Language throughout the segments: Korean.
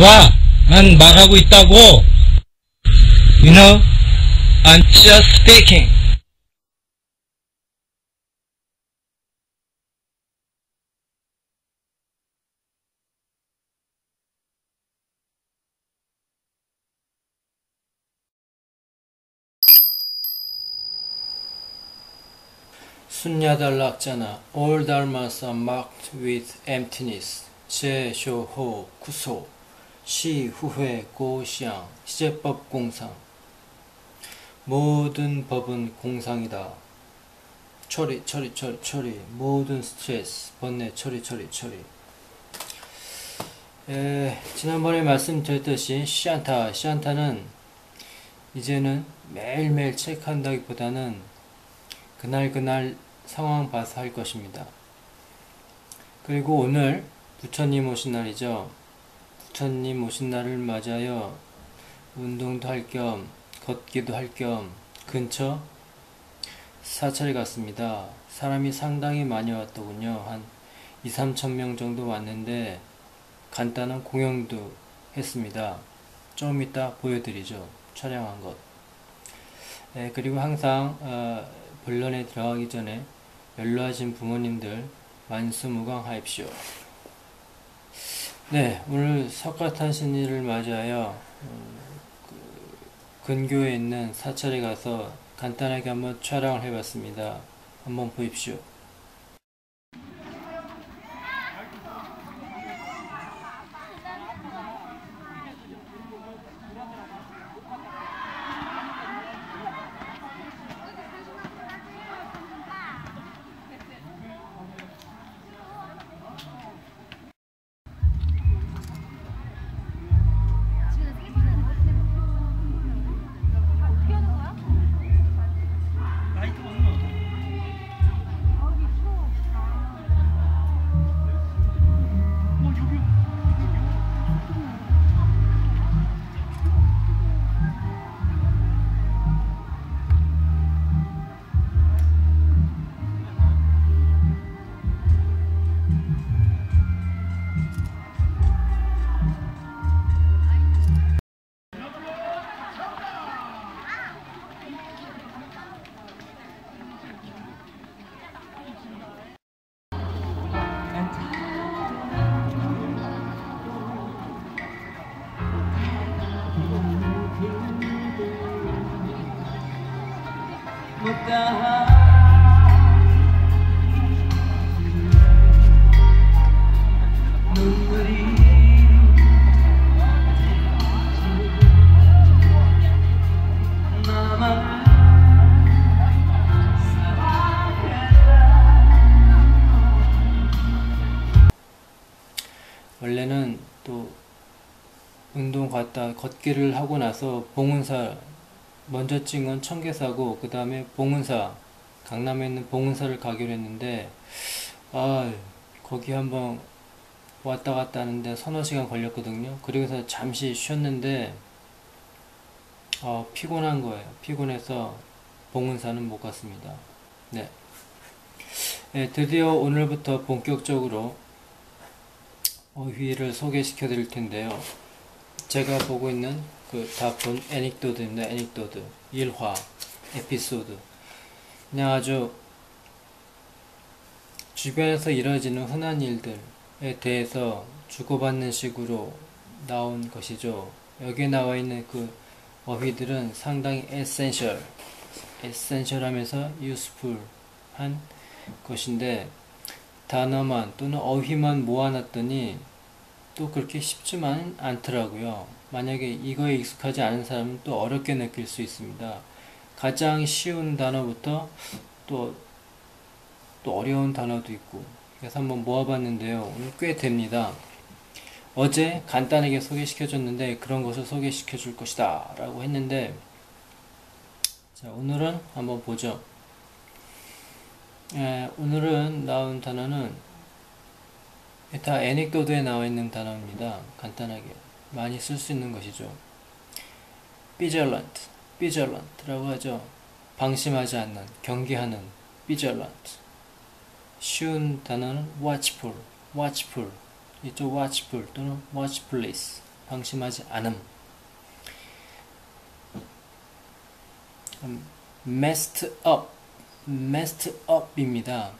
봐! 난 말하고 있다고! You know, I'm just speaking. 순야달락자나 All dharmas are marked with emptiness 제 쇼 호 구소 시 후회 고시양 시제법 공상. 모든 법은 공상이다. 처리 처리 처리 처리. 모든 스트레스 번뇌 처리 처리 처리. 에, 지난번에 말씀드렸듯이 시안타. 시안타는 이제는 매일매일 체크한다기보다는 그날 그날 상황 봐서 할 것입니다. 그리고 오늘 부처님 오신 날이죠. 부처님 오신 날을 맞아요. 운동도 할 겸 걷기도 할 겸 근처 사찰에 갔습니다. 사람이 상당히 많이 왔더군요. 한 2, 3천 명 정도 왔는데 간단한 공연도 했습니다. 좀 이따 보여드리죠. 촬영한 것. 네, 그리고 항상 어, 본론에 들어가기 전에 연로하신 부모님들 만수무강하십시오. 네, 오늘 석가탄신일을 맞이하여 음, 그 근교에 있는 사찰에 가서 간단하게 한번 촬영을 해봤습니다. 한번 보십시오. 원래는 또 운동 갔다 걷기를 하고 나서 봉은사 먼저 찍은 청계사고 그 다음에 봉은사 강남에 있는 봉은사를 가기로 했는데 아 거기 한번 왔다 갔다 하는데 서너 시간 걸렸거든요 그리고서 잠시 쉬었는데 어, 피곤한 거예요 피곤해서 봉은사는 못 갔습니다 네. 네 드디어 오늘부터 본격적으로 어휘를 소개시켜 드릴 텐데요. 제가 보고 있는 그다본 anecdote입니다. anecdote. 일화, 에피소드. 그냥 아주 주변에서 이루어지는 흔한 일들에 대해서 주고받는 식으로 나온 것이죠. 여기에 나와 있는 그 어휘들은 상당히 essential, essential 하면서 useful한 것인데 단어만 또는 어휘만 모아놨더니 또 그렇게 쉽지만 않더라고요. 만약에 이거에 익숙하지 않은 사람은 또 어렵게 느낄 수 있습니다. 가장 쉬운 단어부터 또, 또 어려운 단어도 있고 그래서 한번 모아봤는데요. 오늘 꽤 됩니다. 어제 간단하게 소개시켜줬는데 그런 것을 소개시켜 줄 것이다 라고 했는데 자 오늘은 한번 보죠. 예, 오늘은 나온 단어는 다 애닉도드에 나와 있는 단어입니다. 간단하게 많이 쓸 수 있는 것이죠. vigilant, vigilant라고 하죠. 방심하지 않는, 경계하는 vigilant. 쉬운 단어는 watchful, watchful. 이쪽 watchful 또는 watchfulness 방심하지 않음. 음, messed up, messed up입니다.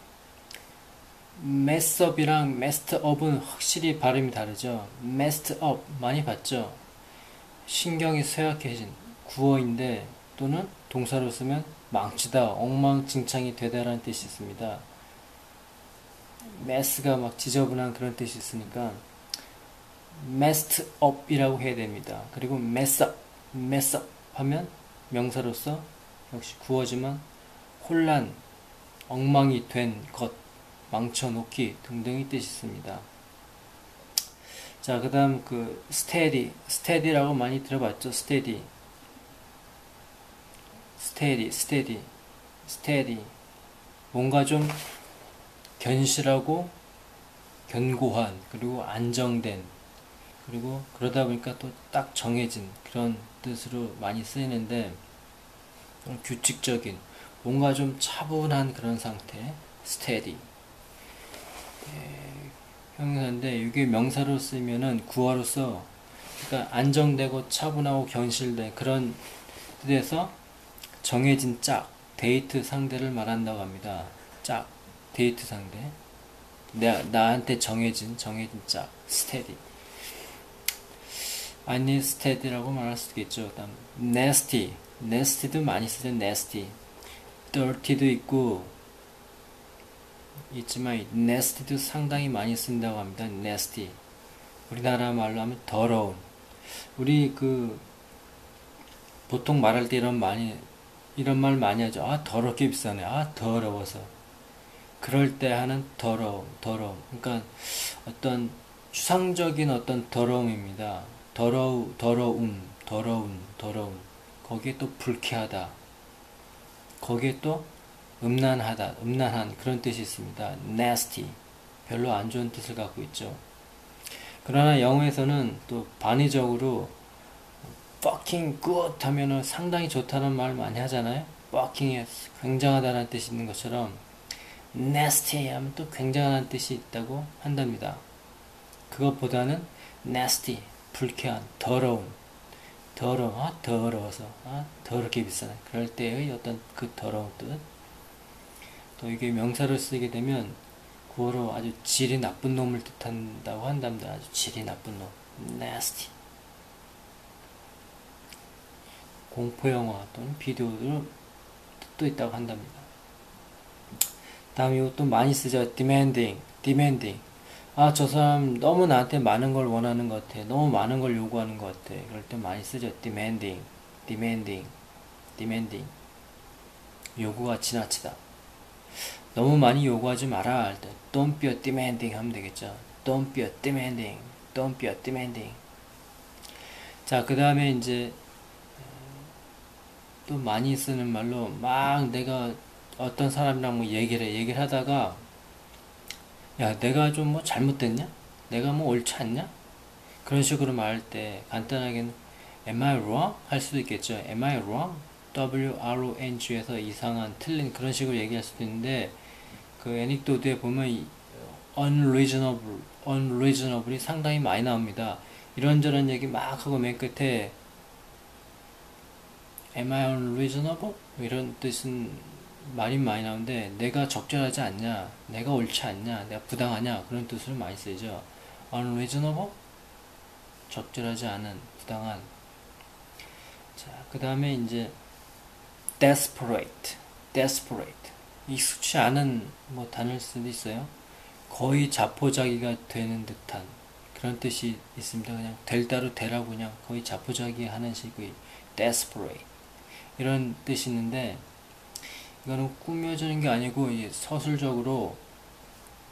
Mess up이랑 messed up은 확실히 발음이 다르죠. messed up 많이 봤죠. 신경이 쇠약해진 구어인데 또는 동사로 쓰면 망치다, 엉망진창이 되다라는 뜻이 있습니다. mess가 막 지저분한 그런 뜻이 있으니까 messed up이라고 해야 됩니다. 그리고 mess up, mess up 하면 명사로서 역시 구어지만 혼란, 엉망이 된 것, 망쳐놓기 등등의 뜻이 있습니다. 자, 그 다음 그 steady, steady라고 많이 들어봤죠? steady. steady, steady, steady. 뭔가 좀 견실하고 견고한 그리고 안정된 그리고 그러다 보니까 또 딱 정해진 그런 뜻으로 많이 쓰이는데 규칙적인 뭔가 좀 차분한 그런 상태 예, 형용사인데 이게 명사로 쓰면은 구어로서 그러니까 안정되고 차분하고 견실된 그런 뜻에서 정해진 짝 데이트 상대를 말한다고 합니다. 짝 데이트 상대 나, 나한테 정해진 정해진 짝 steady 아니 steady라고 말할 수도 있겠죠. 그다음 nasty nasty도 많이 쓰죠. nasty dirty도 있고 있지만 nasty도 상당히 많이 쓴다고 합니다. nasty 우리나라 말로 하면 더러운 우리 그 보통 말할 때 이런 많이 이런 말 많이 하죠. 아 더럽게 비싸네. 아 더러워서 그럴 때 하는 더러움, 더러움. 그러니까 어떤 추상적인 어떤 더러움입니다. 더러우, 더러움, 더러운, 더러운. 거기에 또 불쾌하다. 거기에 또 음란하다, 음란한 그런 뜻이 있습니다. nasty. 별로 안 좋은 뜻을 갖고 있죠. 그러나 영어에서는 또 반의적으로 fucking good 하면은 상당히 좋다는 말 많이 하잖아요. fucking이 굉장하다는 뜻이 있는 것처럼 nasty 하면 또 굉장한 뜻이 있다고 한답니다. 그것보다는 nasty, 불쾌한, 더러운, 더러워, 아, 더러워서, 아, 더럽게 비싸네. 그럴 때의 어떤 그 더러운 뜻. 또 이게 명사로 쓰게 되면 구어로 아주 질이 나쁜 놈을 뜻한다고 한답니다. 아주 질이 나쁜 놈. nasty. 공포 영화 또는 비디오도 뜻도 있다고 한답니다. 다음 이것도 많이 쓰죠. demanding, demanding. 아, 저 사람 너무 나한테 많은 걸 원하는 것 같아. 너무 많은 걸 요구하는 것 같아. 그럴 때 많이 쓰죠. demanding, demanding, demanding. 요구가 지나치다. 너무 많이 요구하지 마라. 할 때, don't be a demanding 하면 되겠죠. don't be a demanding, don't be a demanding. 자, 그 다음에 이제 또 많이 쓰는 말로 막 내가 어떤 사람이랑 뭐 얘기를 해. 얘기를 하다가 야 내가 좀 뭐 잘못됐냐? 내가 뭐 옳지 않냐? 그런 식으로 말할 때 간단하게는 Am I wrong? 할 수도 있겠죠. Am I wrong? W-R-O-N-G에서 이상한, 틀린 그런 식으로 얘기할 수도 있는데 그 애닉도드에 보면 unreasonable, unreasonable이 상당히 많이 나옵니다. 이런저런 얘기 막 하고 맨 끝에 Am I unreasonable? 이런 뜻은 말이 많이 나오는데 내가 적절하지 않냐, 내가 옳지 않냐, 내가 부당하냐 그런 뜻으로 많이 쓰죠. unreasonable 적절하지 않은, 부당한. 자, 그 다음에 이제 desperate, desperate 익숙치 않은 뭐 단어일 수도 있어요. 거의 자포자기가 되는 듯한 그런 뜻이 있습니다. 그냥 될 대로 되라고 그냥 거의 자포자기 하는 식의 desperate 이런 뜻이 있는데 이거는 꾸며지는 게 아니고 서술적으로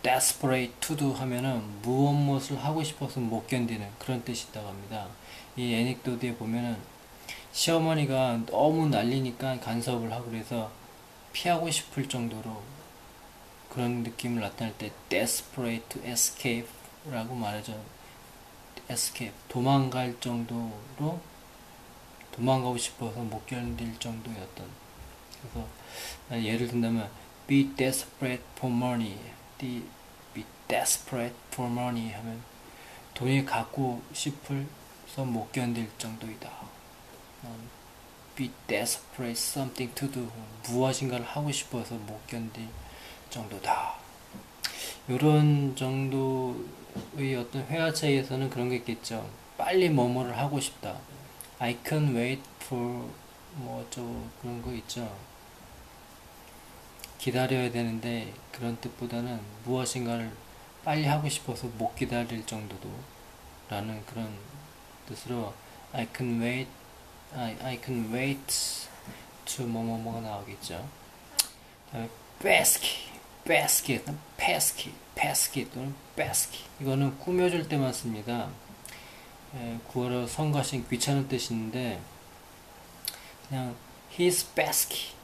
desperate to do 하면은 무엇 무엇을 하고 싶어서 못 견디는 그런 뜻이 있다고 합니다. 이 애닉도드에 보면은 시어머니가 너무 난리니까 간섭을 하고 그래서 피하고 싶을 정도로 그런 느낌을 나타낼 때 desperate to escape 라고 말하죠. escape 도망갈 정도로 도망가고 싶어서 못 견딜 정도였던 그래서 예를 든다면 be desperate for money be, desperate for money 하면 돈이 갖고 싶을 못 견딜 정도이다. 음, be desperate something to do. 무엇인가를 하고 싶어서 못 견딜 정도다. 이런 정도의 어떤 회화체에서는 그런 게 있겠죠. 빨리 뭐뭐를 하고 싶다. I can't wait for 뭐 어쩌고 그런 거 있죠. 기다려야 되는데 그런 뜻보다는 무엇인가를 빨리 하고 싶어서 못 기다릴 정도도 라는 그런 뜻으로 I can wait I, I can wait to 뭐뭐뭐가 나오겠죠. 다음에 basket, basket, pesky, pesky 또는 basket 이거는 꾸며줄 때만 씁니다. 에, 구어로 성가신 귀찮은 뜻인데 그냥 his basket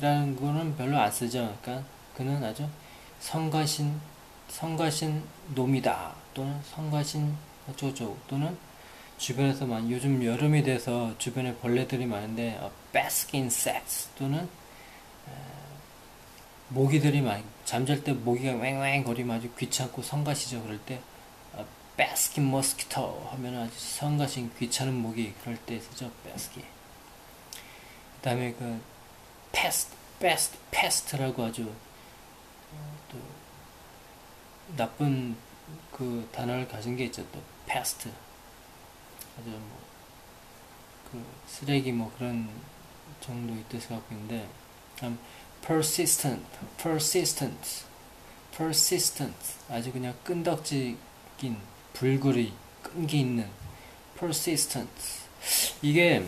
라는 거는 별로 안 쓰죠. 그러니까 그는 아주 성가신 성가신 놈이다 또는 성가신 어쩌고 또는 주변에서만 요즘 여름이 돼서 주변에 벌레들이 많은데 어, bask in insects 또는 에, 모기들이 많이 잠잘 때 모기가 왱왱 거리면 아주 귀찮고 성가시죠. 그럴 때 어, bask in mosquito 하면 아주 성가신 귀찮은 모기 그럴 때 쓰죠. bask. 그 다음에 그 pest, pest, pest라고 아주 어, 또 나쁜 그 단어를 가진 게 있죠. 또 pest. 아주 뭐그 쓰레기 뭐 그런 정도의 뜻을 갖고 있는데 다음 persistent, persistent, persistent 아주 그냥 끈덕지긴 불굴이 끈기 있는 persistent 이게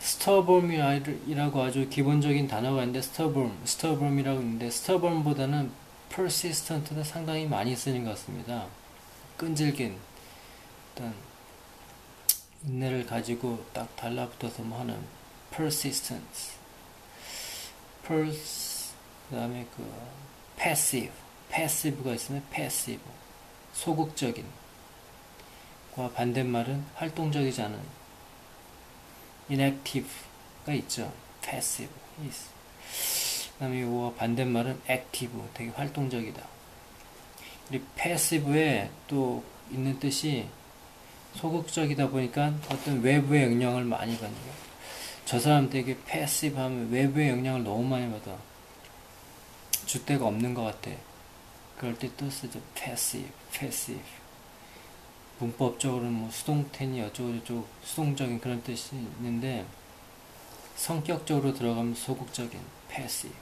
stubborn이라고 아주 기본적인 단어가 있는데 stubborn, stubborn이라고 있는데 stubborn보다는 persistent는 상당히 많이 쓰는 것 같습니다. 끈질긴 어떤 인내를 가지고 딱 달라붙어서 뭐 하는 persistence, pers 그다음에 그 passive, passive가 있으면 passive, 소극적인. 과 반대말은 활동적이지 않은 inactive가 있죠. passive. 그 다음에 이거 반대말은 active, 되게 활동적이다. 이 passive에 또 있는 뜻이 소극적이다 보니까 어떤 외부의 영향을 많이 받는 거야. 저 사람 되게 passive 하면 외부의 영향을 너무 많이 받아. 줏대가 없는 것 같아. 그럴 때 또 쓰죠. passive, passive. 문법적으로는 뭐 수동태니 어쩌고저쩌고 수동적인 그런 뜻이 있는데 성격적으로 들어가면 소극적인 passive가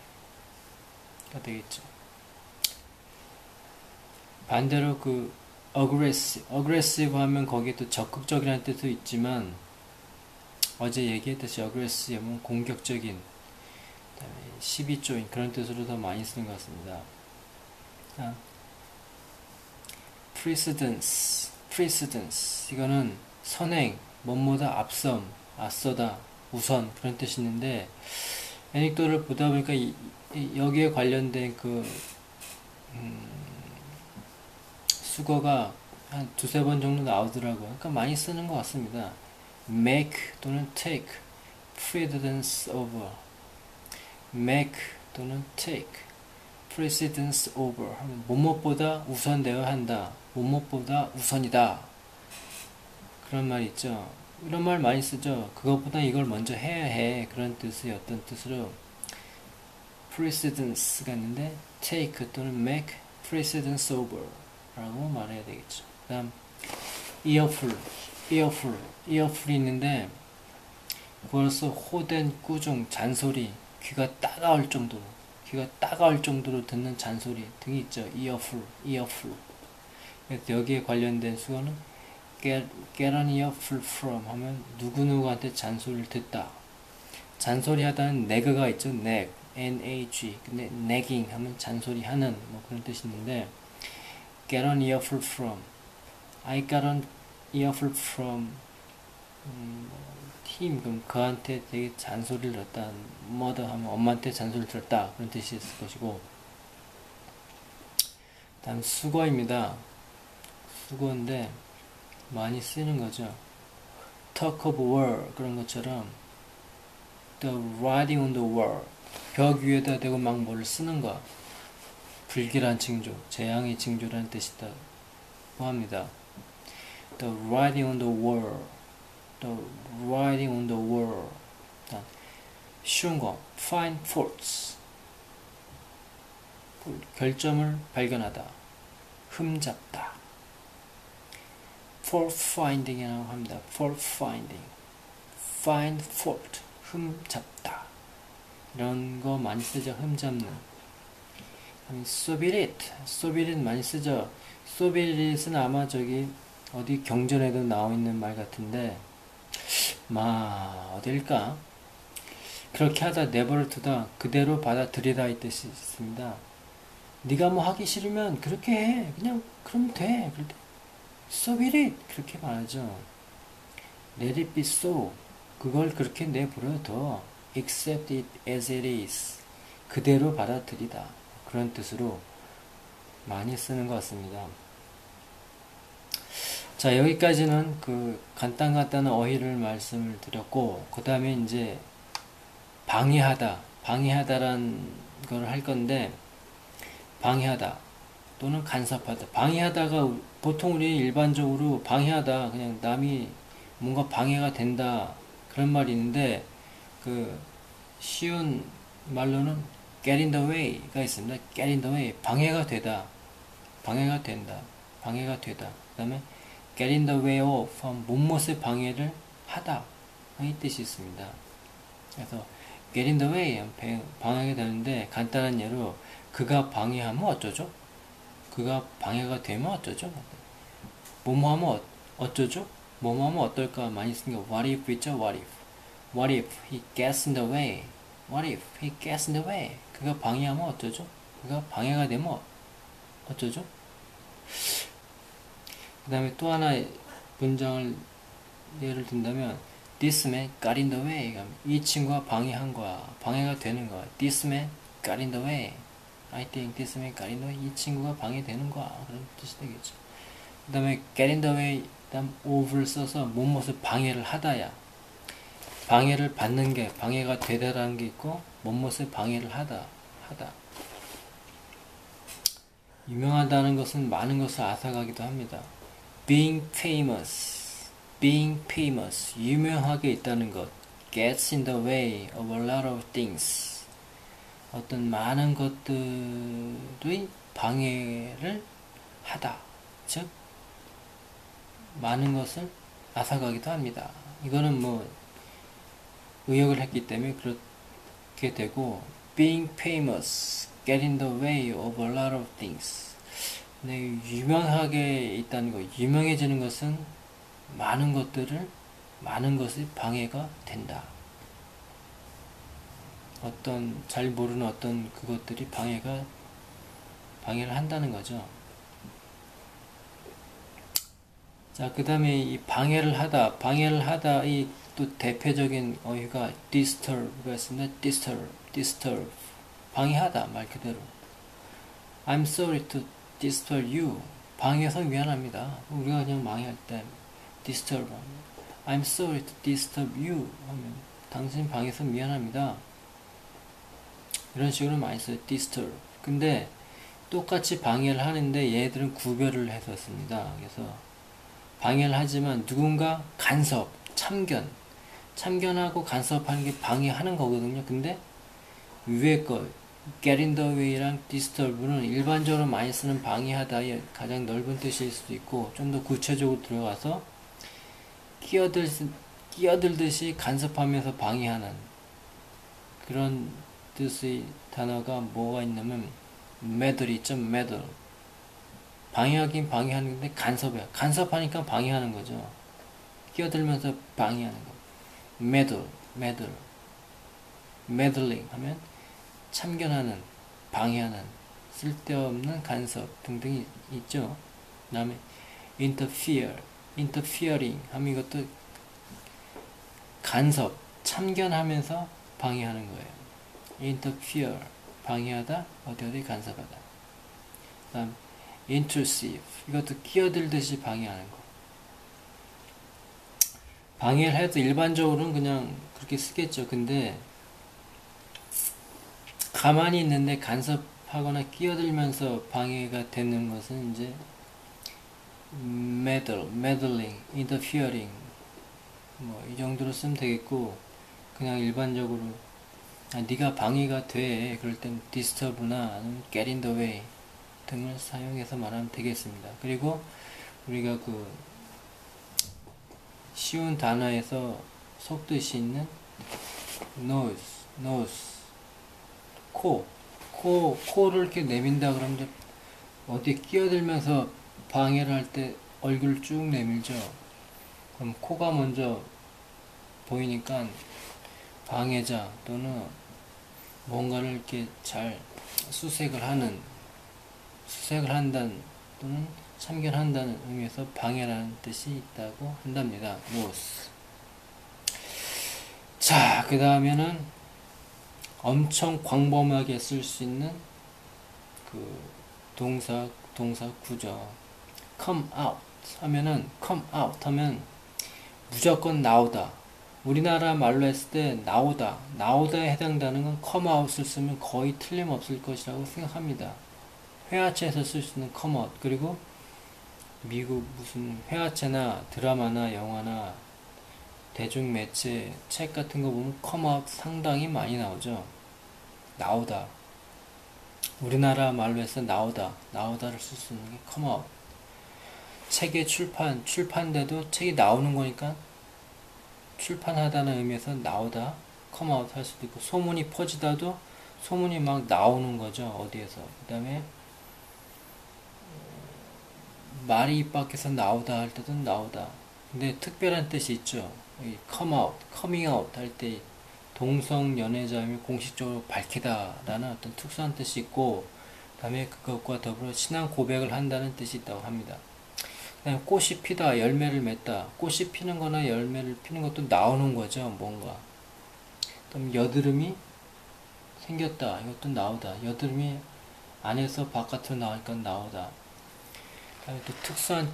되겠죠. 반대로 그 aggressive, aggressive 하면 거기에 또 적극적이라는 뜻도 있지만 어제 얘기했듯이 aggressive 하면 공격적인 그다음에 시비조인 그런 뜻으로 더 많이 쓰는 것 같습니다. 아, precedence, precedence 이거는 선행, 뭐뭐다 앞섬, 앞서다, 우선 그런 뜻이 있는데 애닉도를 보다 보니까 이, 이, 여기에 관련된 그 음, 수거가 한 두세 번 정도 나오더라고요. 그러니까 많이 쓰는 것 같습니다. make 또는 take, precedence over, make 또는 take, precedence over 하면 뭐뭇보다 우선되어야 한다. 뭐뭇보다 우선이다. 그런 말 있죠. 이런 말 많이 쓰죠. 그것보다 이걸 먼저 해야 해. 그런 뜻의 어떤 뜻으로 precedence가 있는데 take 또는 make precedence over 라고 말해야 되겠죠. 그 다음 earful, earful, 있는데 그걸로써 호된 꾸중, 잔소리, 귀가 따가울 정도로 귀가 따가울 정도로 듣는 잔소리 등이 있죠. earful, earful. 여기에 관련된 수어는 get, get an earful from 하면 누구누구한테 잔소리를 듣다. 잔소리 하다는 neg가 있죠. neg, n-a-g. 근데 nagging 하면 잔소리 하는 뭐 그런 뜻이 있는데 get an earful from. I got an earful from 음, him. 그럼 그한테 되게 잔소리를 들었다. mother 하면 엄마한테 잔소리를 들었다. 그런 뜻이 있을 것이고 다음 수거입니다. 수거인데 많이 쓰는 거죠. talk of war 그런 것처럼 the writing on the wall 벽 위에다 대고 막뭘 쓰는 거 불길한 징조, 재앙의 징조라는 뜻이다고 합니다. The writing on the wall. The writing on the wall. 다음, 쉬운 거. Find faults. 결점을 발견하다. 흠잡다. fault finding이라고 합니다. fault finding. find fault. 흠잡다. 이런 거 많이 쓰죠. 흠잡는. 소비릿. 소비릿 많이 쓰죠. 소비릿은 아마 저기 어디 경전에도 나와 있는 말 같은데 마 어딜까? 그렇게 하다 내버려 두다 그대로 받아들이다 이 뜻이 있습니다. 네가 뭐 하기 싫으면 그렇게 해. 그냥 그럼 돼. 그럴 때 it 그렇게 말하죠. it be so 그걸 그렇게 내버려 둬 accept it as it is 그대로 받아들이다 그런 뜻으로 많이 쓰는 것 같습니다. 자 여기까지는 그 간단간단한 어휘를 말씀을 드렸고 그 다음에 이제 방해하다 방해하다란 걸 할 건데 방해하다 또는 간섭하다 방해하다가 보통 우리 일반적으로 방해하다 그냥 남이 뭔가 방해가 된다 그런 말이 있는데 그 쉬운 말로는 get in the way가 있습니다. get in the way 방해가 되다 방해가 된다 방해가 되다 그 다음에 get in the way of 못못의 방해를 하다 이 뜻이 있습니다. 그래서 get in the way 방해가 되는데 간단한 예로 그가 방해하면 어쩌죠? 그가 방해가 되면 어쩌죠? 뭐뭐 하면 어쩌죠? 뭐뭐 하면 어떨까 많이 쓰는 거 what if 있죠? what if what if he gets in the way what if he gets in the way 그가 방해하면 어쩌죠? 그가 방해가 되면 어쩌죠? 그 다음에 또 하나 문장을 예를 든다면 This man got in the way 이 친구가 방해한 거야 방해가 되는 거야 This man got in the way I think this man got in the way 이 친구가 방해되는 거야 그런 뜻이 되겠죠 그 다음에 get in the way 다음 of를 써서 무엇을 방해를 하다야 방해를 받는 게 방해가 되다라는 게 있고 무엇을 방해를 하다 하다 유명하다는 것은 많은 것을 앗아가기도 합니다. being famous, being famous, 유명하게 있다는 것, gets in the way of a lot of things. 어떤 많은 것들의 방해를 하다. 즉, 많은 것을 앗아가기도 합니다. 이거는 뭐, 의역을 했기 때문에 그렇게 되고, being famous, get in the way of a lot of things. 네, 유명하게 있다는 것, 유명해지는 것은 많은 것들을, 많은 것이 방해가 된다. 어떤, 잘 모르는 어떤 그것들이 방해가, 방해를 한다는 거죠. 자, 그 다음에 이 방해를 하다, 방해를 하다, 이 또 대표적인 어휘가 disturb가 있습니다. disturb, disturb. 방해하다, 말 그대로. I'm sorry to disturb you. 방해해서 미안합니다. 우리가 그냥 방해할 때 disturb I'm sorry to disturb you 하면 당신 방해해서 미안합니다. 이런 식으로 많이 써요. disturb. 근데 똑같이 방해를 하는데 얘들은 구별을 해서 씁니다. 그래서 방해를 하지만 누군가 간섭, 참견, 참견하고 간섭하는 게 방해하는 거거든요. 근데 위에 거 get in the way랑 disturb는 일반적으로 많이 쓰는 방해하다의 가장 넓은 뜻일 수도 있고 좀 더 구체적으로 들어가서 끼어들, 끼어들듯이 간섭하면서 방해하는 그런 뜻의 단어가 뭐가 있냐면 meddle 있죠. meddle. 방해하긴 방해하는 건데 간섭이야 간섭하니까 방해하는 거죠. 끼어들면서 방해하는 거 meddle meddle meddling 하면 참견하는, 방해하는, 쓸데없는 간섭 등등이 있죠. 그 다음에 interfere, interfering 하면 이것도 간섭, 참견하면서 방해하는 거예요. interfere, 방해하다, 어디 어디 간섭하다. 그 다음 intrusive, 이것도 끼어들듯이 방해하는 거. 방해를 해도 일반적으로는 그냥 그렇게 쓰겠죠. 근데 가만히 있는데 간섭하거나 끼어들면서 방해가 되는 것은 이제 meddle, meddling, interfering 뭐 이 정도로 쓰면 되겠고 그냥 일반적으로 아, 네가 방해가 돼 그럴 땐 disturb나 get in the way 등을 사용해서 말하면 되겠습니다. 그리고 우리가 그 쉬운 단어에서 속뜻이 있는 nose, nose, 코, 코, 코를 이렇게 내민다 그러면 어디 끼어들면서 방해를 할 때 얼굴을 쭉 내밀죠. 그럼 코가 먼저 보이니까 방해자 또는 뭔가를 이렇게 잘 수색을 하는 수색을 한다는 또는 참견한다는 의미에서 방해라는 뜻이 있다고 한답니다. 노스. 자, 그 다음에는 엄청 광범하게 쓸 수 있는 그 동사 동사 구조. come out 하면은 come out 하면 무조건 나오다. 우리나라 말로 했을 때 나오다, 나오다에 해당되는 건 come out을 쓰면 거의 틀림없을 것이라고 생각합니다. 회화체에서 쓸 수 있는 come out 그리고 미국 무슨 회화체나 드라마나 영화나 대중 매체 책 같은 거 보면 out 상당히 많이 나오죠. 나오다. 우리나라 말로 해서 나오다, 나오다를 쓸 수 있는 게 out. 책의 출판, 출판돼도 책이 나오는 거니까 출판하다는 의미에서 나오다, out 할 수도 있고, 소문이 퍼지다도 소문이 막 나오는 거죠, 어디에서. 그 다음에, 말이 입 밖에서 나오다 할 때도 나오다. 근데 특별한 뜻이 있죠. 이 come out, coming out 할 때 동성 연애자임을 공식적으로 밝히다라는 어떤 특수한 뜻이 있고, 그 다음에 그것과 더불어 신앙 고백을 한다는 뜻이 있다고 합니다. 그다음에 꽃이 피다, 열매를 맺다. 꽃이 피는 거나 열매를 피는 것도 나오는 거죠, 뭔가. 그럼 여드름이 생겼다. 이것도 나오다. 여드름이 안에서 바깥으로 나오니까 나오다. 또 특수한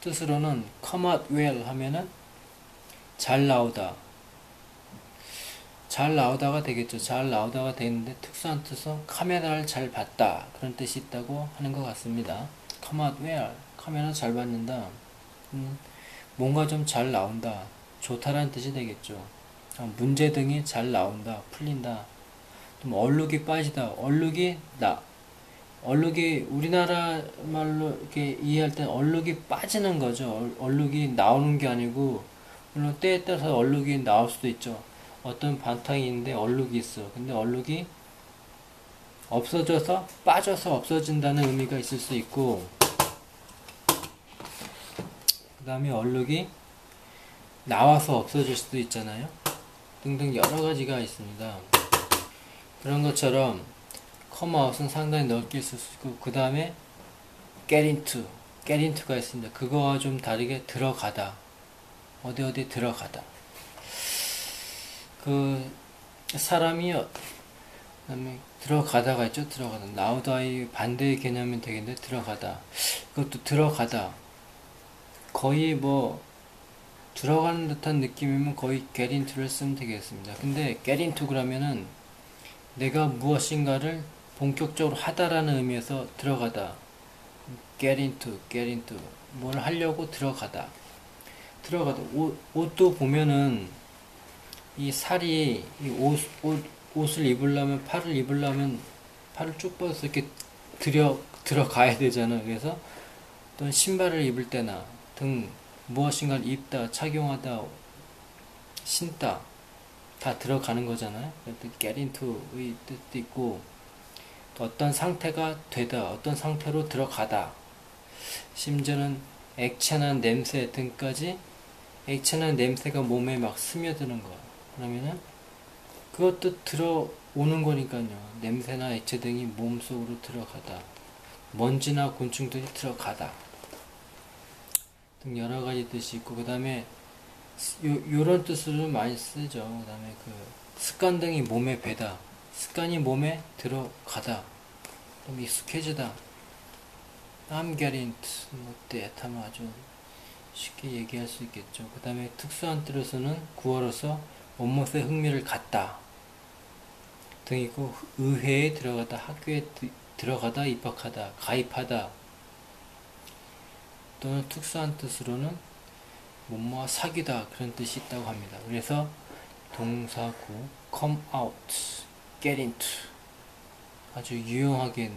뜻으로는 come out well 하면은 잘 나오다. 잘 나오다가 되겠죠. 잘 나오다가 되는데 특수한 뜻은 카메라를 잘 봤다. 그런 뜻이 있다고 하는 것 같습니다. come out well. 카메라 잘 받는다. 음, 뭔가 좀 잘 나온다. 좋다라는 뜻이 되겠죠. 아, 문제 등이 잘 나온다. 풀린다. 좀 얼룩이 빠지다. 얼룩이 나. 얼룩이 우리나라 말로 이렇게 이해할 때 얼룩이 빠지는 거죠. 얼룩이 나오는 게 아니고 물론 때에 따라서 얼룩이 나올 수도 있죠. 어떤 반탕이 있는데 얼룩이 있어. 근데 얼룩이 없어져서 빠져서 없어진다는 의미가 있을 수 있고 그 다음에 얼룩이 나와서 없어질 수도 있잖아요. 등등 여러 가지가 있습니다. 그런 것처럼 컴아웃은 상당히 넓게 쓸 수 있고 그 다음에 get into, get into가 있습니다. 그거와 좀 다르게 들어가다. 어디 어디 들어가다. 그 사람이 그다음에 들어가다가 있죠? 들어가다. 나오다의 반대의 개념이 되겠는데 들어가다. 그것도 들어가다. 거의 뭐 들어가는 듯한 느낌이면 거의 get into를 쓰면 되겠습니다. 근데 get into 그러면은 내가 무엇인가를 본격적으로 하다라는 의미에서 들어가다. Get into, get into. 뭘 하려고 들어가다. 들어가다. 옷, 옷도 보면은 이 살이 이 옷, 옷, 옷을 입으려면 팔을 입으려면 팔을 쭉 뻗어서 이렇게 들여 들어가야 되잖아. 그래서 또 신발을 입을 때나 등 무엇인가를 입다 착용하다 신다. 다 들어가는 거잖아요. get into의 뜻도 있고 어떤 상태가 되다, 어떤 상태로 들어가다. 심지어는 액체나 냄새 등까지 액체나 냄새가 몸에 막 스며드는 거. 그러면은 그것도 들어오는 거니까요. 냄새나 액체 등이 몸 속으로 들어가다. 먼지나 곤충들이 들어가다. 등 여러 가지 뜻이 있고, 그 다음에 요, 요런 뜻으로 많이 쓰죠. 그 다음에 그 습관 등이 몸에 배다. 습관이 몸에 들어가다. 좀 익숙해지다. I'm getting 뭐 that 하면 아주 쉽게 얘기할 수 있겠죠. 그 다음에 특수한 뜻으로서는 구어로서 원못에 흥미를 갖다 등 있고 의회에 들어가다 학교에 들어가다 입학하다 가입하다 또는 특수한 뜻으로는 뭐뭐 사귀다 그런 뜻이 있다고 합니다. 그래서 동사구 come out, get into 아주 유용하게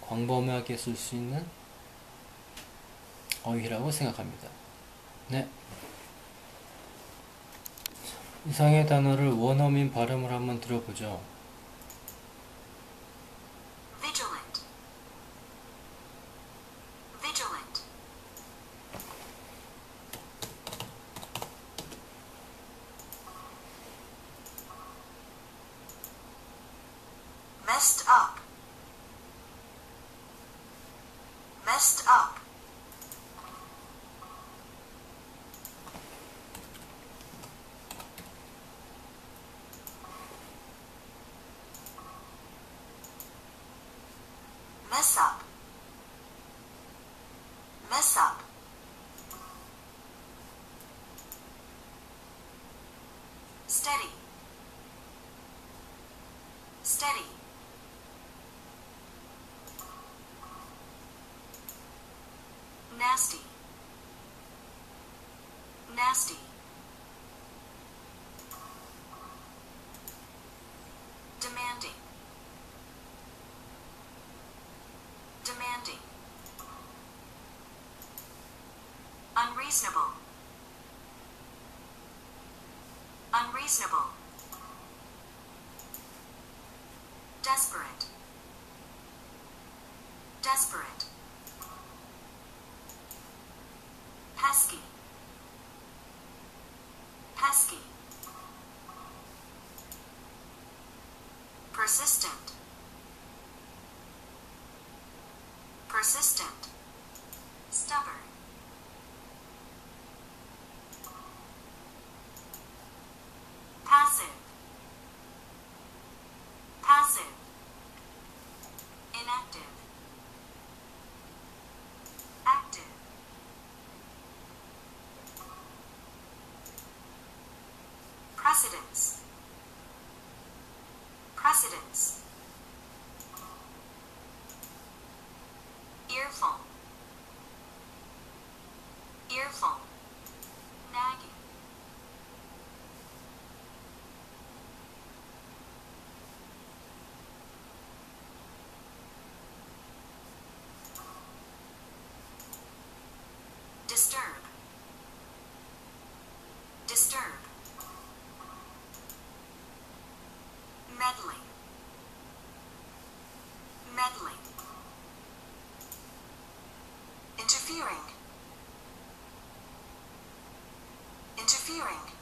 광범위하게 쓸 수 있는 어휘라고 생각합니다. 네. 이상의 단어를 원어민 발음을 한번 들어보죠. Messed up, messed up, mess up, mess up. Steady, steady. Nasty, nasty. Demanding, demanding. Unreasonable, unreasonable. Desperate, desperate. Persistent, persistent. Stubborn. Passive, passive. Inactive, active. Precedence. Precedence. Interfering. Interfering.